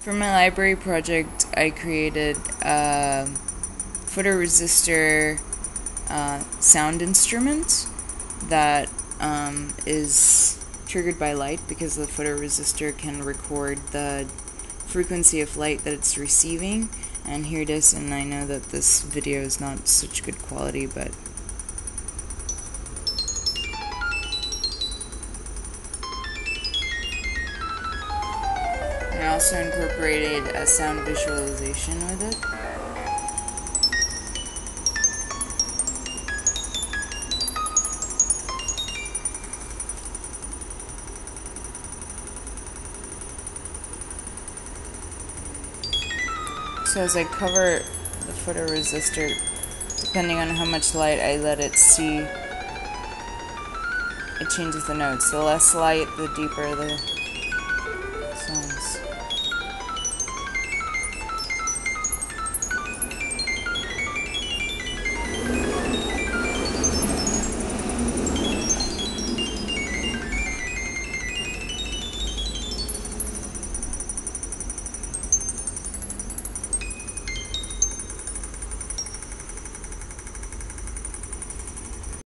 For my library project, I created a photoresistor uh, sound instrument that um, is triggered by light because the photoresistor can record the frequency of light that it's receiving. And here it is and I know that this video is not such good quality but I also incorporated a sound visualization with it. So as I cover the photoresistor, depending on how much light I let it see, it changes the notes. The less light, the deeper the stones.